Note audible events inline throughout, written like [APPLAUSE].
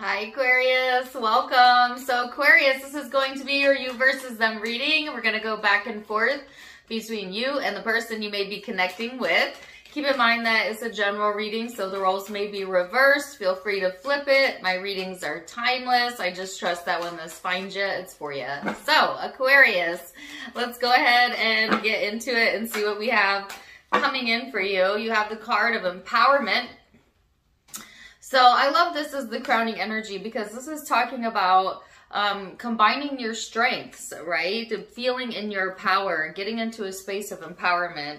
Hi Aquarius, welcome. So Aquarius, this is going to be your you versus them reading. We're going to go back and forth between you and the person you may be connecting with. Keep in mind that it's a general reading, so the roles may be reversed. Feel free to flip it. My readings are timeless. I just trust that when this finds you, it's for you. So, Aquarius, let's go ahead and get into it and see what we have coming in for you. You have the card of empowerment. So I love this as the crowning energy because this is talking about um, combining your strengths, right? Feeling in your power, getting into a space of empowerment.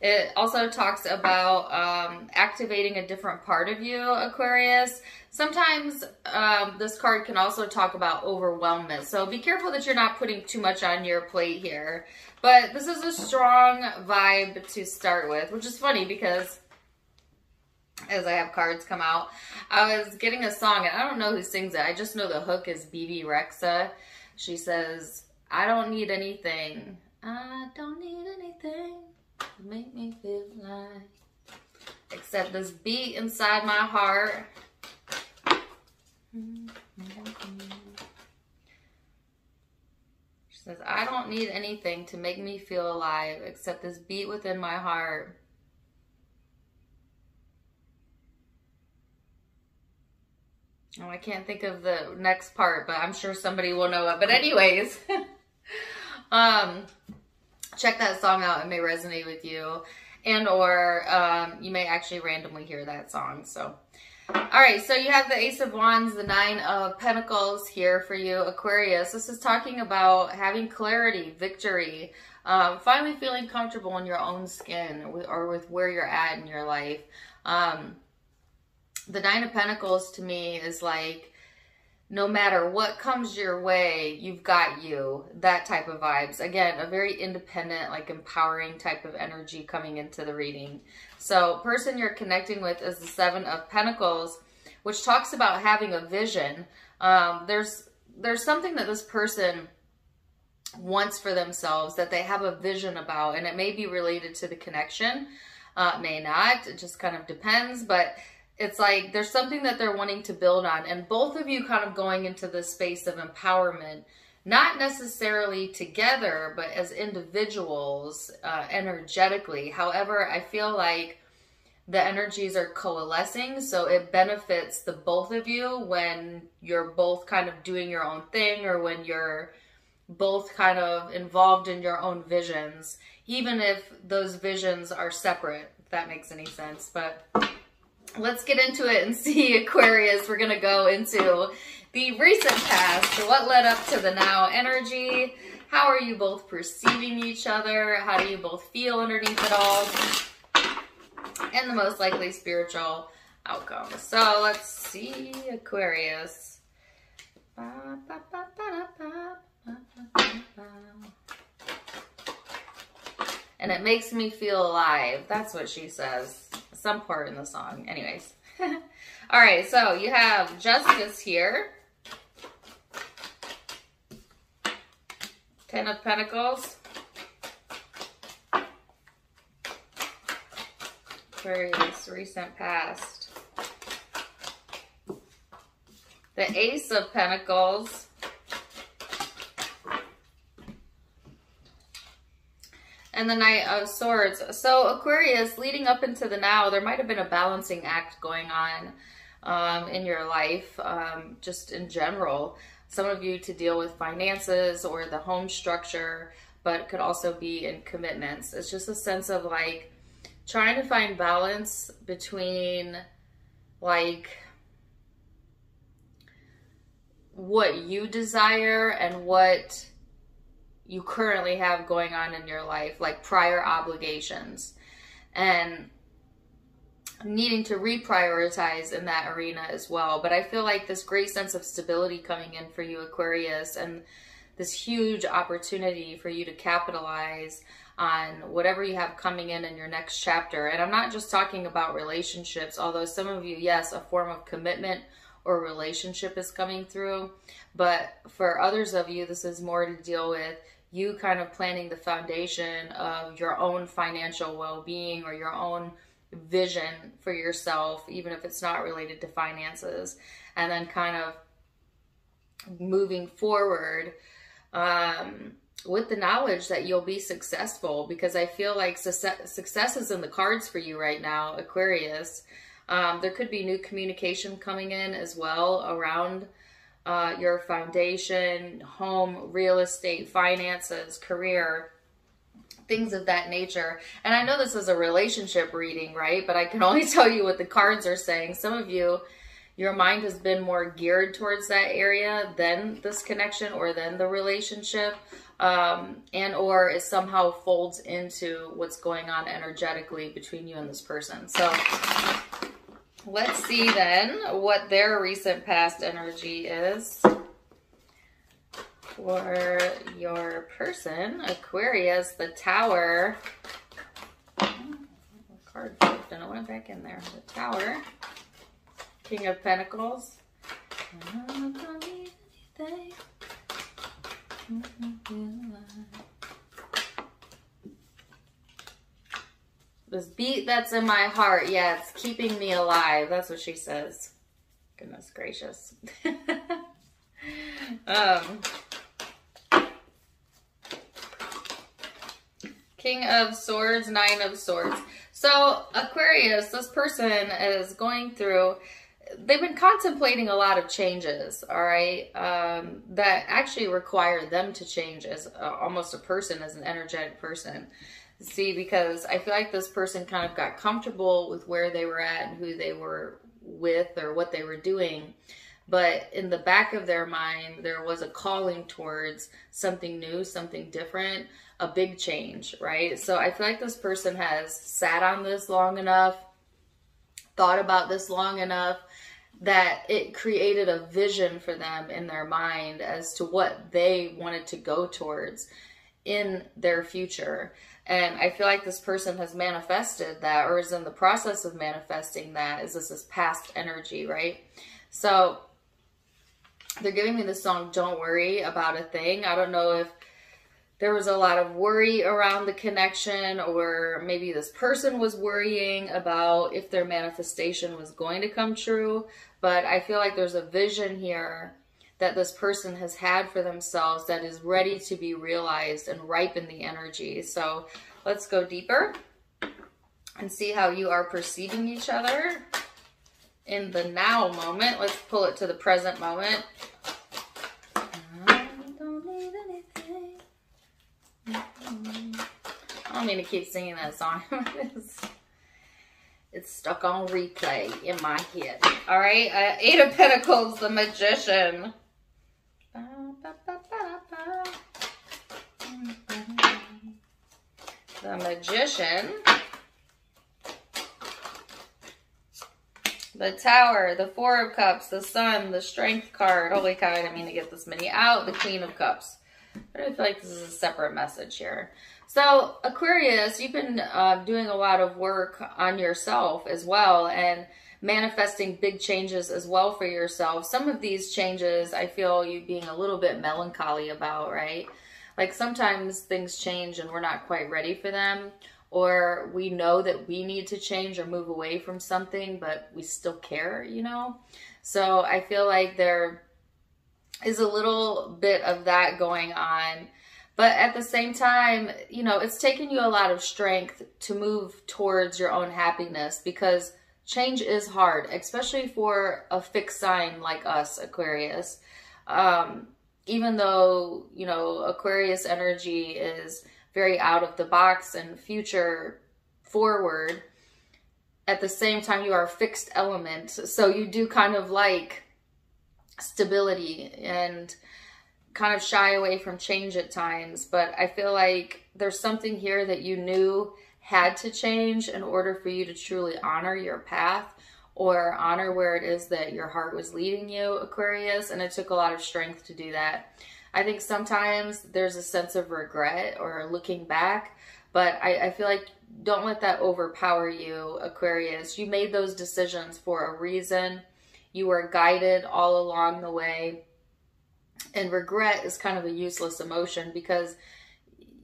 It also talks about um, activating a different part of you, Aquarius. Sometimes um, this card can also talk about overwhelmment. So be careful that you're not putting too much on your plate here. But this is a strong vibe to start with, which is funny because as I have cards come out, I was getting a song and I don't know who sings it. I just know the hook is Bebe Rexha. She says, I don't need anything. I don't need anything to make me feel like except this beat inside my heart. She says, I don't need anything to make me feel alive except this beat within my heart. Oh, I can't think of the next part, but I'm sure somebody will know it. But anyways, [LAUGHS] um, check that song out. It may resonate with you. And or um, you may actually randomly hear that song. So, all right. So you have the Ace of Wands, the Nine of Pentacles here for you, Aquarius. This is talking about having clarity, victory, um, finally feeling comfortable in your own skin or with, where you're at in your life. Um, the Nine of Pentacles to me is like no matter what comes your way, you've got you. That type of vibes. Again, a very independent, like empowering type of energy coming into the reading. So, person you're connecting with is the Seven of Pentacles, which talks about having a vision. Um, there's there's something that this person wants for themselves that they have a vision about, and it may be related to the connection. Uh, may not. It just kind of depends, but it's like there's something that they're wanting to build on and both of you kind of going into this space of empowerment not necessarily together but as individuals uh, energetically. However i feel like the energies are coalescing so it benefits the both of you when you're both kind of doing your own thing or when you're both kind of involved in your own visions even if those visions are separate if that makes any sense. But let's get into it and [LAUGHS] see Aquarius. We're going to go into the recent past, what led up to the now energy. How are you both perceiving each other? How do you both feel underneath it all? And the most likely spiritual outcome. So let's see Aquarius. And it makes me feel alive. That's what she says some part in the song. Anyways. [LAUGHS] All right, so you have Justice here. Ten of Pentacles. Aquarius, recent past. The Ace of Pentacles. And the Knight of Swords. So Aquarius, leading up into the now, there might have been a balancing act going on um, in your life, um, just in general. Some of you to deal with finances or the home structure, but could also be in commitments. It's just a sense of like trying to find balance between like what you desire and what you currently have going on in your life, like prior obligations, and needing to reprioritize in that arena as well. But I feel like this great sense of stability coming in for you, Aquarius, and this huge opportunity for you to capitalize on whatever you have coming in in your next chapter. And I'm not just talking about relationships, although some of you, yes, a form of commitment or relationship is coming through. But for others of you, this is more to deal with you kind of planning the foundation of your own financial well-being or your own vision for yourself even if it's not related to finances and then kind of moving forward um, with the knowledge that you'll be successful because I feel like success, success is in the cards for you right now, Aquarius. Um, there could be new communication coming in as well around uh, your foundation, home, real estate, finances, career, things of that nature. And I know this is a relationship reading, right? But I can [LAUGHS] only tell you what the cards are saying. Some of you, your mind has been more geared towards that area than this connection or than the relationship. Um, and or it somehow folds into what's going on energetically between you and this person. So let's see then what their recent past energy is for your person. Aquarius, the Tower. Card flipped and it went back in there. The Tower. King of Pentacles. This beat that's in my heart, yeah, it's keeping me alive. That's what she says. Goodness gracious. [LAUGHS] um, King of Swords, Nine of Swords. So Aquarius, this person is going through, they've been contemplating a lot of changes, all right, um, that actually require them to change as almost a person, as an energetic person. See, because I feel like this person kind of got comfortable with where they were at and who they were with or what they were doing. But in the back of their mind, there was a calling towards something new, something different, a big change, right? So I feel like this person has sat on this long enough, thought about this long enough that it created a vision for them in their mind as to what they wanted to go towards in their future. And I feel like this person has manifested that or is in the process of manifesting that. Is this is past energy, right? So they're giving me the song Don't Worry About a Thing. I don't know if there was a lot of worry around the connection or maybe this person was worrying about if their manifestation was going to come true. But I feel like there's a vision here that this person has had for themselves that is ready to be realized and ripen the energy. So let's go deeper and see how you are perceiving each other in the now moment. Let's pull it to the present moment. I don't mean to keep singing that song. [LAUGHS] it's, stuck on replay in my head. All right, uh, Eight of Pentacles, the Magician. Magician. The Tower, the Four of Cups, the Sun, the Strength card. Holy cow, I didn't mean to get this many out. The Queen of Cups. I feel like this is a separate message here. So, Aquarius, you've been uh, doing a lot of work on yourself as well. And manifesting big changes as well for yourself. Some of these changes I feel you being a little bit melancholy about, right? Like sometimes things change and we're not quite ready for them, or we know that we need to change or move away from something, but we still care, you know? So I feel like there is a little bit of that going on. But at the same time, you know, it's taken you a lot of strength to move towards your own happiness because change is hard, especially for a fixed sign like us, Aquarius. Um, even though, you know, Aquarius energy is very out of the box and future forward, at the same time, you are a fixed element. So you do kind of like stability and kind of shy away from change at times. But I feel like there's something here that you knew had to change in order for you to truly honor your path or honor where it is that your heart was leading you, Aquarius. And it took a lot of strength to do that. I think sometimes there's a sense of regret or looking back, but I, I feel like don't let that overpower you, Aquarius. You made those decisions for a reason. You were guided all along the way. And regret is kind of a useless emotion because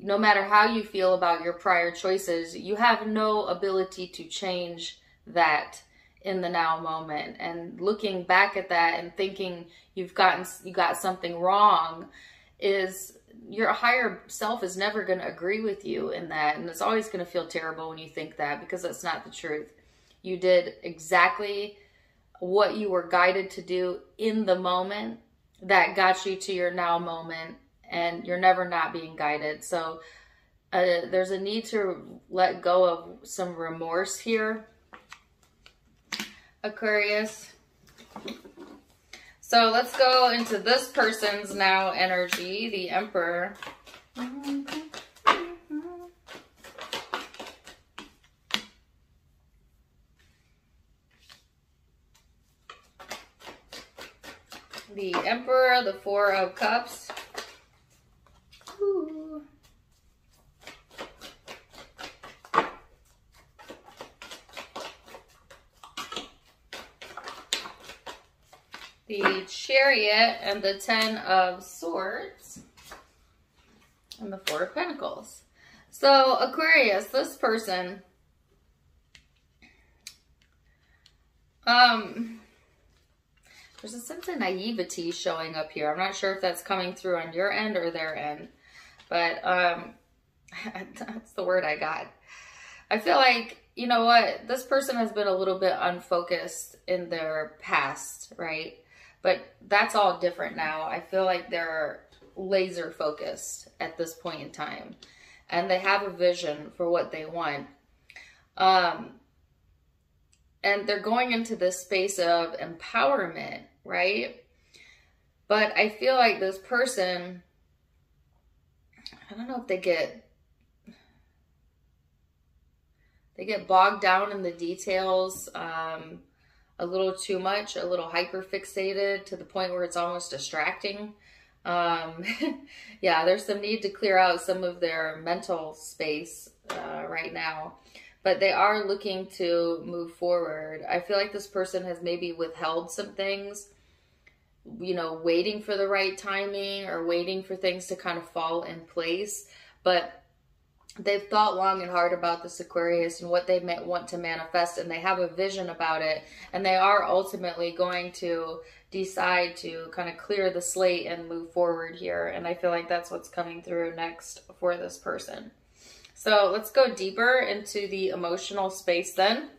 no matter how you feel about your prior choices, you have no ability to change that in the now moment and looking back at that and thinking you've gotten you got something wrong is your higher self is never going to agree with you in that. And it's always going to feel terrible when you think that because that's not the truth. You did exactly what you were guided to do in the moment that got you to your now moment and you're never not being guided. So uh, there's a need to let go of some remorse here Aquarius. So let's go into this person's now energy, the Emperor. The Emperor, the Four of Cups. the Chariot and the Ten of Swords and the Four of Pentacles. So Aquarius, this person, um, there's a sense of naivety showing up here. I'm not sure if that's coming through on your end or their end, but um, [LAUGHS] that's the word I got. I feel like, you know what, this person has been a little bit unfocused in their past, right? But that's all different now. I feel like they're laser focused at this point in time. And they have a vision for what they want. Um, and they're going into this space of empowerment, right? But I feel like this person, I don't know if they get they get bogged down in the details. Um, a little too much, a little hyper fixated to the point where it's almost distracting. Um, [LAUGHS] yeah, there's some need to clear out some of their mental space uh, right now, but they are looking to move forward. I feel like this person has maybe withheld some things, you know, waiting for the right timing or waiting for things to kind of fall in place. But they've thought long and hard about this Aquarius and what they want to manifest, and they have a vision about it, and they are ultimately going to decide to kind of clear the slate and move forward here. And I feel like that's what's coming through next for this person. So let's go deeper into the emotional space then.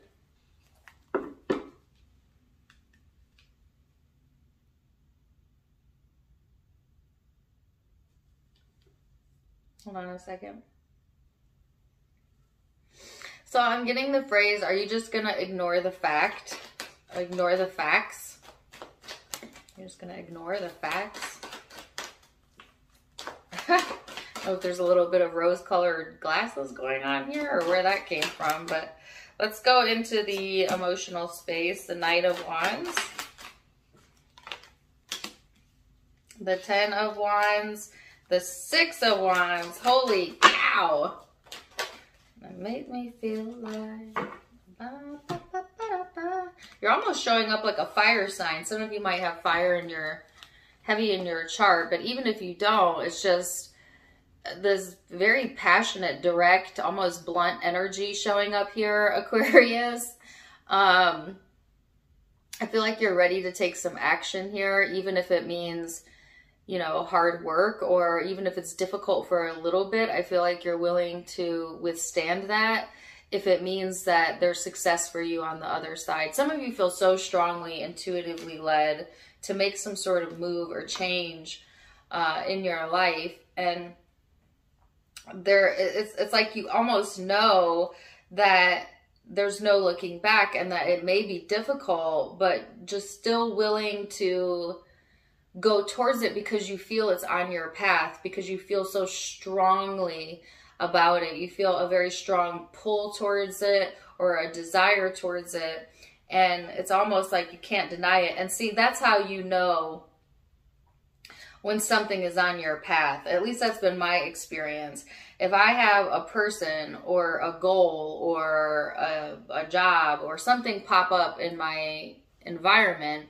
Hold on a second. So I'm getting the phrase, are you just going to ignore the fact? Ignore the facts? You're just going to ignore the facts? I [LAUGHS] hope oh, there's a little bit of rose-colored glasses going on here or where that came from. But let's go into the emotional space. The Knight of Wands. The Ten of Wands. The Six of Wands. Holy cow! That make me feel like... You're almost showing up like a fire sign. Some of you might have fire in your, heavy in your chart, but even if you don't, it's just this very passionate, direct, almost blunt energy showing up here, [LAUGHS] Aquarius. Um, I feel like you're ready to take some action here, even if it means you know, hard work or even if it's difficult for a little bit, I feel like you're willing to withstand that if it means that there's success for you on the other side. Some of you feel so strongly, intuitively led to make some sort of move or change uh, in your life. And there, it's, it's like you almost know that there's no looking back and that it may be difficult, but just still willing to go towards it because you feel it's on your path, because you feel so strongly about it. You feel a very strong pull towards it or a desire towards it. And it's almost like you can't deny it. And see, that's how you know when something is on your path. At least that's been my experience. If I have a person or a goal or a, a job or something pop up in my environment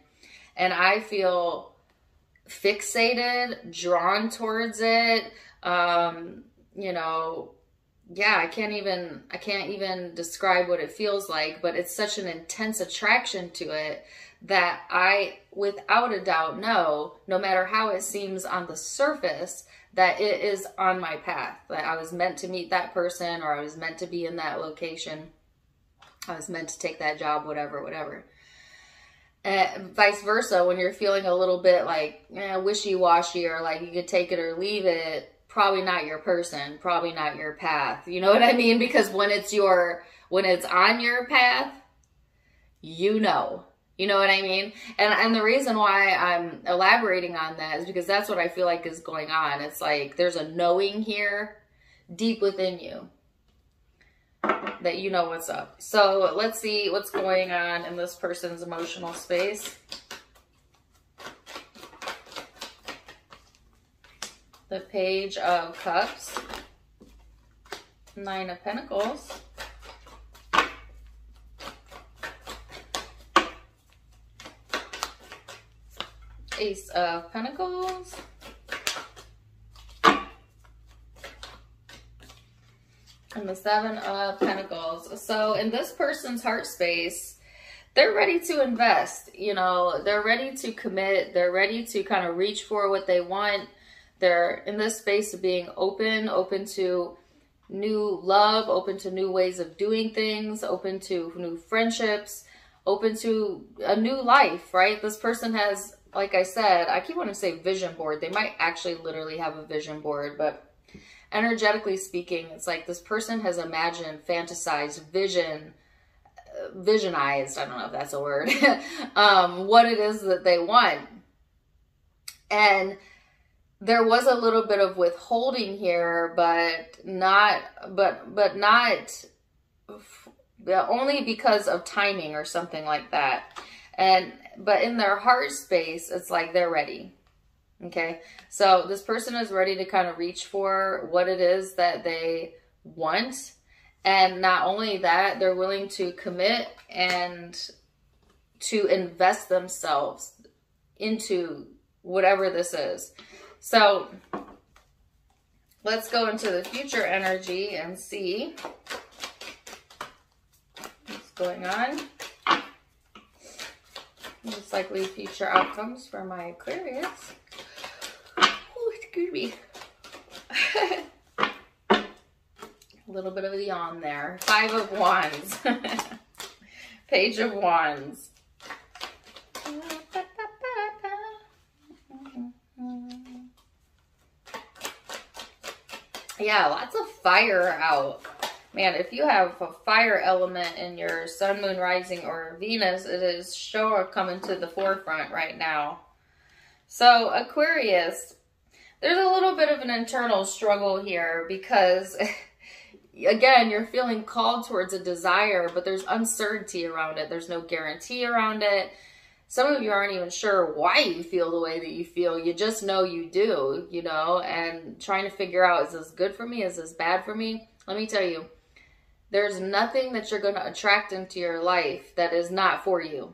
and I feel fixated, drawn towards it, um, you know, yeah, I can't even I can't even describe what it feels like, but it's such an intense attraction to it that I without a doubt know, no matter how it seems on the surface, that it is on my path. That I was meant to meet that person or I was meant to be in that location. I was meant to take that job, whatever, whatever. And vice versa, when you're feeling a little bit like eh, wishy-washy or like you could take it or leave it, probably not your person, probably not your path. You know what I mean? Because when it's your, when it's on your path, you know. You know what I mean? And and the reason why I'm elaborating on that is because that's what I feel like is going on. It's like there's a knowing here deep within you that you know what's up. So let's see what's going on in this person's emotional space. the Page of Cups, Nine of Pentacles, Ace of Pentacles, and the Seven of Pentacles. So in this person's heart space, they're ready to invest, you know, they're ready to commit, they're ready to kind of reach for what they want they're in this space of being open, open to new love, open to new ways of doing things, open to new friendships, open to a new life, right? This person has, like I said, I keep wanting to say vision board. They might actually literally have a vision board, but energetically speaking, it's like this person has imagined, fantasized, vision, visionized, I don't know if that's a word, [LAUGHS] um, what it is that they want. And there was a little bit of withholding here, but not, but, but not only because of timing or something like that. And, but in their heart space, it's like they're ready. Okay. So this person is ready to kind of reach for what it is that they want. And not only that, they're willing to commit and to invest themselves into whatever this is. So let's go into the future energy and see what's going on. Most likely future outcomes for my Aquarius. Excuse [LAUGHS] me. a little bit of a yawn there. Five of Wands. [LAUGHS] Page of Wands. Yeah, lots of fire out. Man, if you have a fire element in your sun, moon, rising, or Venus, it is sure coming to the forefront right now. So, Aquarius, there's a little bit of an internal struggle here because, [LAUGHS] again, you're feeling called towards a desire, but there's uncertainty around it. There's no guarantee around it. Some of you aren't even sure why you feel the way that you feel. You just know you do, you know, and trying to figure out, is this good for me? Is this bad for me? Let me tell you, there's nothing that you're going to attract into your life that is not for you.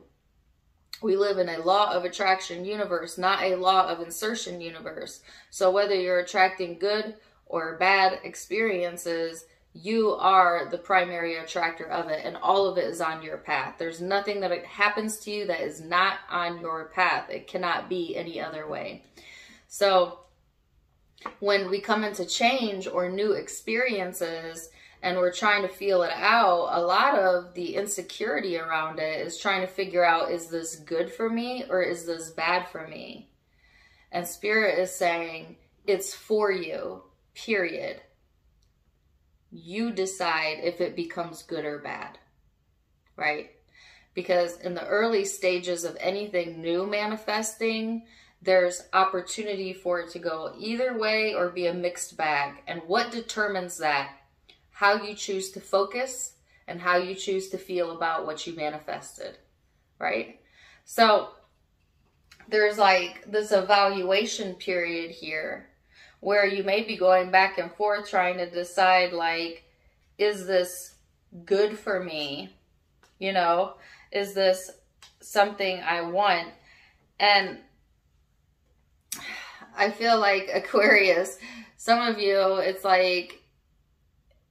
We live in a law of attraction universe, not a law of insertion universe. So whether you're attracting good or bad experiences, you are the primary attractor of it and all of it is on your path. There's nothing that happens to you that is not on your path. It cannot be any other way. So when we come into change or new experiences and we're trying to feel it out, a lot of the insecurity around it is trying to figure out, is this good for me or is this bad for me? And spirit is saying, it's for you, period you decide if it becomes good or bad, right? Because in the early stages of anything new manifesting, there's opportunity for it to go either way or be a mixed bag. And what determines that? How you choose to focus and how you choose to feel about what you manifested, right? So there's like this evaluation period here where you may be going back and forth trying to decide like, is this good for me? You know, is this something I want? And I feel like [LAUGHS] Aquarius, some of you, it's like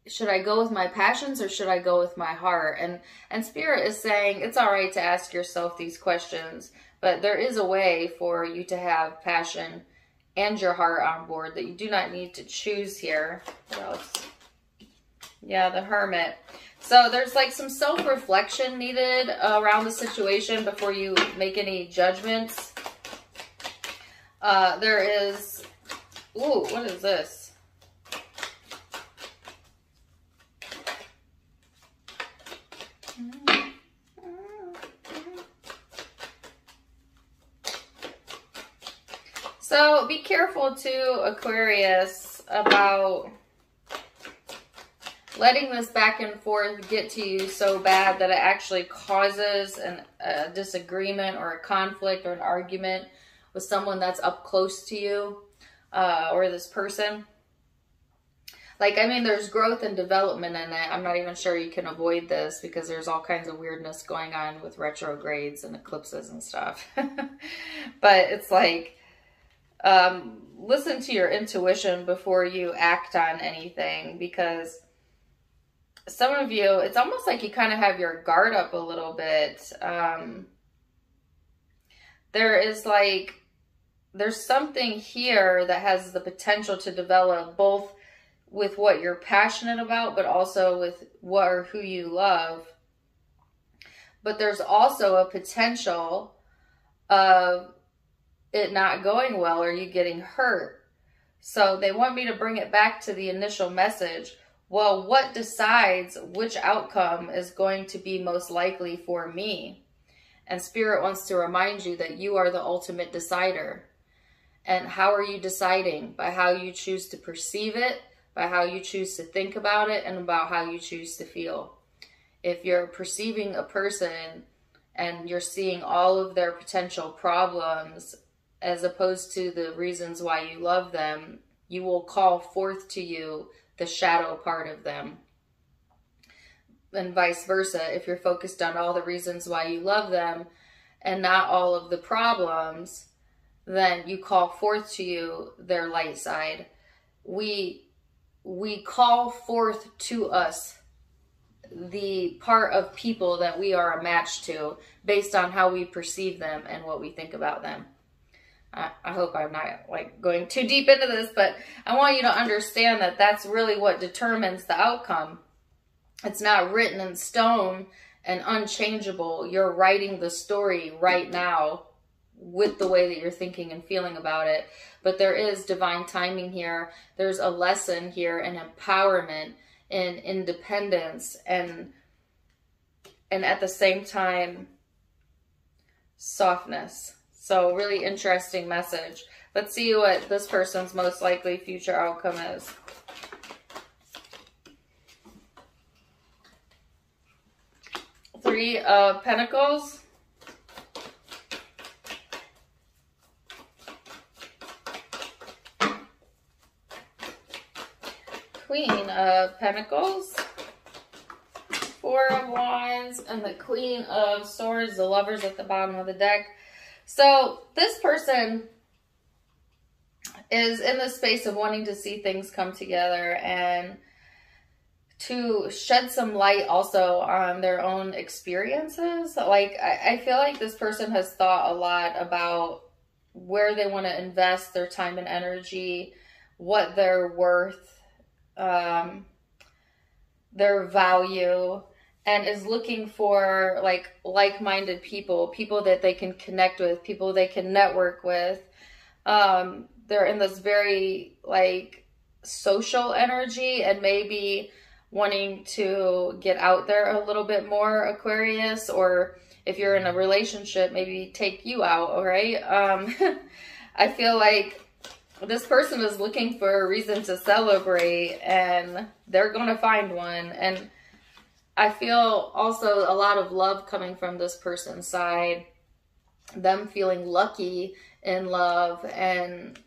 should I go with my passions or should I go with my heart? And and spirit is saying it's all right to ask yourself these questions, but there is a way for you to have passion and your heart on board that you do not need to choose here. What else? Yeah, the hermit. So there's like some self-reflection needed around the situation before you make any judgments. Uh, there is, ooh, what is this? So be careful too, Aquarius, about letting this back and forth get to you so bad that it actually causes an, a disagreement or a conflict or an argument with someone that's up close to you uh, or this person. Like, I mean, there's growth and development in it. I'm not even sure you can avoid this because there's all kinds of weirdness going on with retrogrades and eclipses and stuff. [LAUGHS] but it's like, um, listen to your intuition before you act on anything because some of you, it's almost like you kind of have your guard up a little bit. Um, there is like, there's something here that has the potential to develop both with what you're passionate about, but also with what or who you love. But there's also a potential of it not going well or you getting hurt. So they want me to bring it back to the initial message. Well, what decides which outcome is going to be most likely for me? And Spirit wants to remind you that you are the ultimate decider. And how are you deciding? By how you choose to perceive it, by how you choose to think about it, and about how you choose to feel. If you're perceiving a person and you're seeing all of their potential problems as opposed to the reasons why you love them, you will call forth to you the shadow part of them. And vice versa, if you're focused on all the reasons why you love them and not all of the problems, then you call forth to you their light side. We we call forth to us the part of people that we are a match to based on how we perceive them and what we think about them. I, hope I'm not like going too deep into this, but I want you to understand that that's really what determines the outcome. It's not written in stone and unchangeable. You're writing the story right now with the way that you're thinking and feeling about it. But there is divine timing here. There's a lesson here in empowerment and independence and and at the same time softness. So really interesting message. Let's see what this person's most likely future outcome is. Three of Pentacles. Queen of Pentacles. Four of Wands and the Queen of Swords, the lovers at the bottom of the deck. So this person is in the space of wanting to see things come together and to shed some light also on their own experiences. Like, I, I feel like this person has thought a lot about where they want to invest their time and energy, what they're worth, um, their value, and is looking for like like-minded people, people that they can connect with, people they can network with. Um, they're in this very like social energy and maybe wanting to get out there a little bit more Aquarius or if you're in a relationship, maybe take you out, all right? Um, [LAUGHS] I feel like this person is looking for a reason to celebrate and they're going to find one. And I feel also a lot of love coming from this person's side, them feeling lucky in love and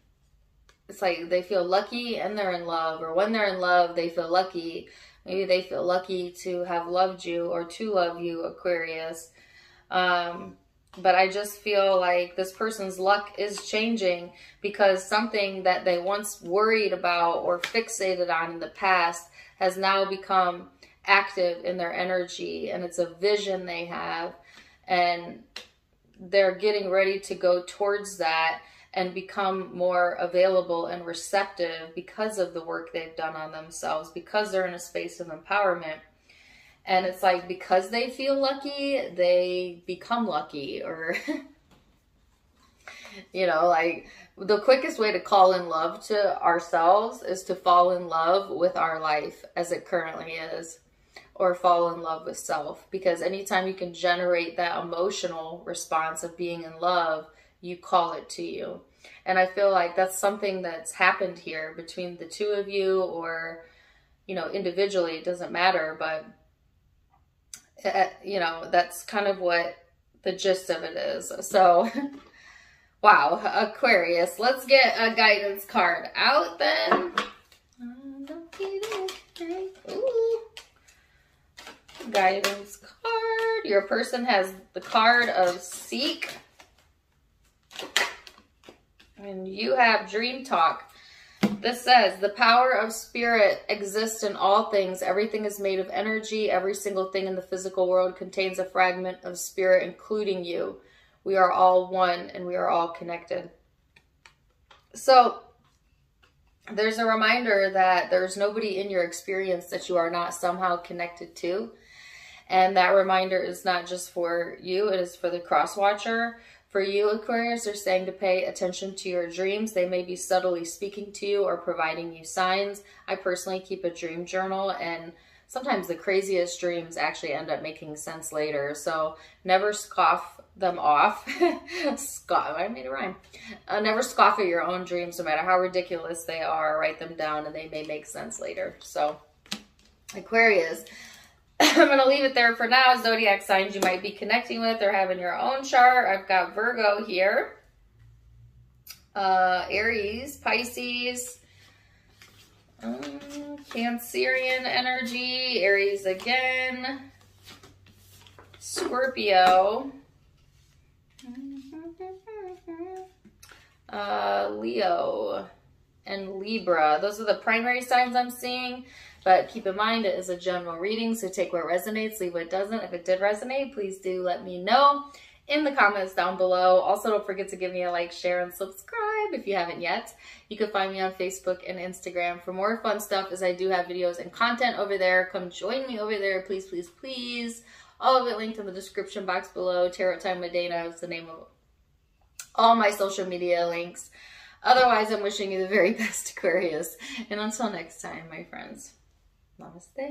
it's like they feel lucky and they're in love or when they're in love they feel lucky. Maybe they feel lucky to have loved you or to love you aquarius. Um, but i just feel like this person's luck is changing because something that they once worried about or fixated on in the past has now become active in their energy and it's a vision they have and they're getting ready to go towards that and become more available and receptive because of the work they've done on themselves because they're in a space of empowerment. And it's like because they feel lucky they become lucky or [LAUGHS] you know like the quickest way to call in love to ourselves is to fall in love with our life as it currently is or fall in love with self. Because anytime you can generate that emotional response of being in love you call it to you. And i feel like that's something that's happened here between the two of you or you know individually it doesn't matter. But uh, you know that's kind of what the gist of it is. So [LAUGHS] wow aquarius let's get a guidance card out then. Ooh guidance card. Your person has the card of Seek. And you have Dream Talk. This says, the power of spirit exists in all things. Everything is made of energy. Every single thing in the physical world contains a fragment of spirit, including you. We are all one and we are all connected. So there's a reminder that there's nobody in your experience that you are not somehow connected to. And that reminder is not just for you, it is for the cross watcher. For you, Aquarius, they're saying to pay attention to your dreams. They may be subtly speaking to you or providing you signs. I personally keep a dream journal and sometimes the craziest dreams actually end up making sense later. So never scoff them off. [LAUGHS] scoff, I made a rhyme. Uh, never scoff at your own dreams, no matter how ridiculous they are. Write them down and they may make sense later. So Aquarius, [LAUGHS] I'm going to leave it there for now. Zodiac signs you might be connecting with or having your own chart. I've got Virgo here. Uh, Aries, Pisces, um, Cancerian energy, Aries again, Scorpio, [LAUGHS] uh, Leo, and Libra. Those are the primary signs I'm seeing. But keep in mind, it is a general reading, so take what resonates, leave what doesn't. If it did resonate, please do let me know in the comments down below. Also, don't forget to give me a like, share, and subscribe if you haven't yet. You can find me on Facebook and Instagram for more fun stuff as I do have videos and content over there. Come join me over there, please, please, please. All of it linked in the description box below. Tarot Time with Dana is the name of all my social media links. Otherwise, I'm wishing you the very [LAUGHS] best, Aquarius. And until next time, my friends. Namaste.